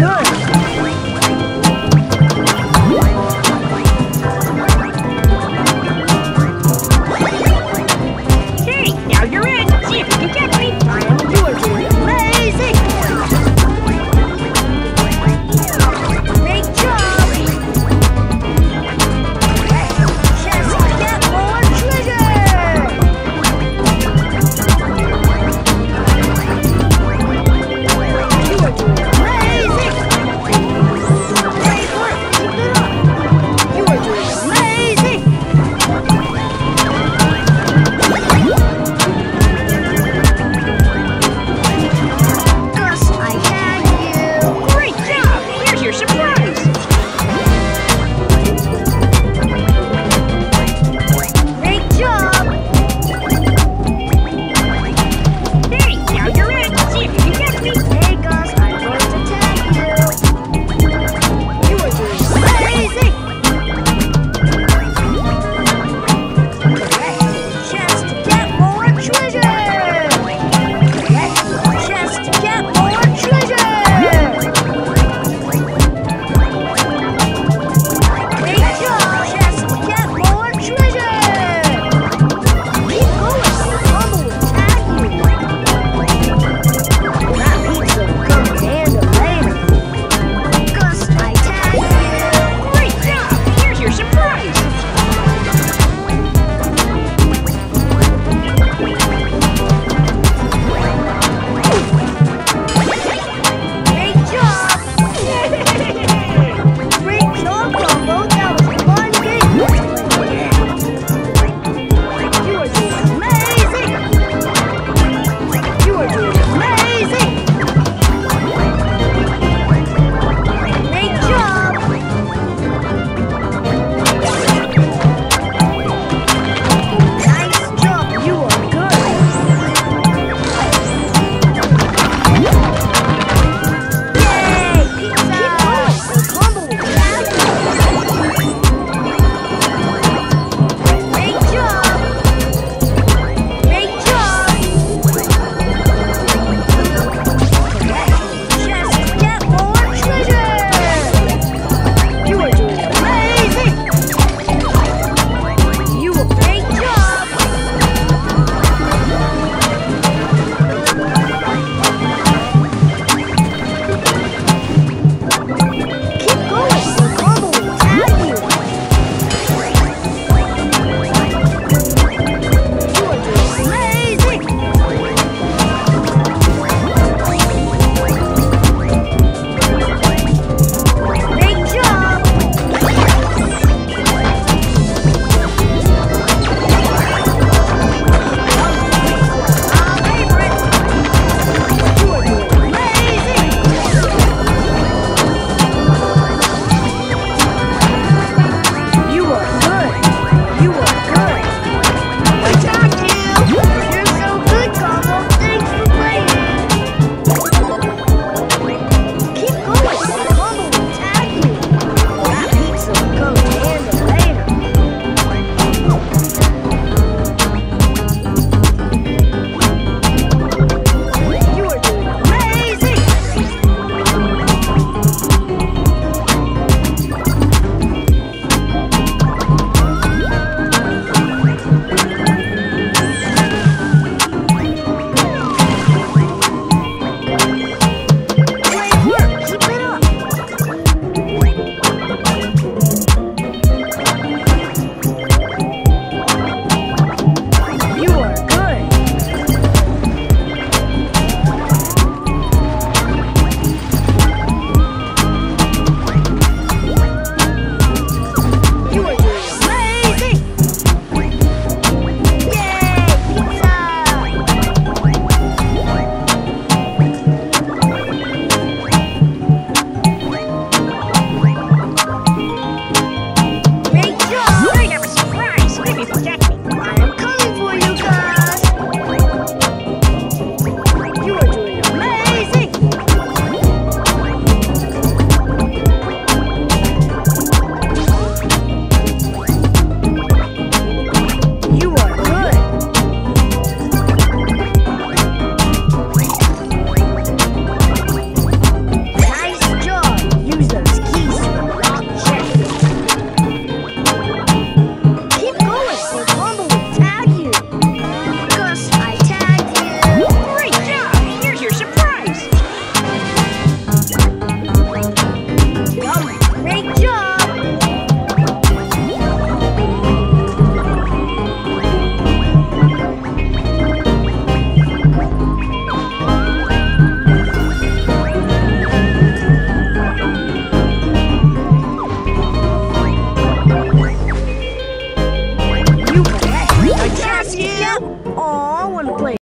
good.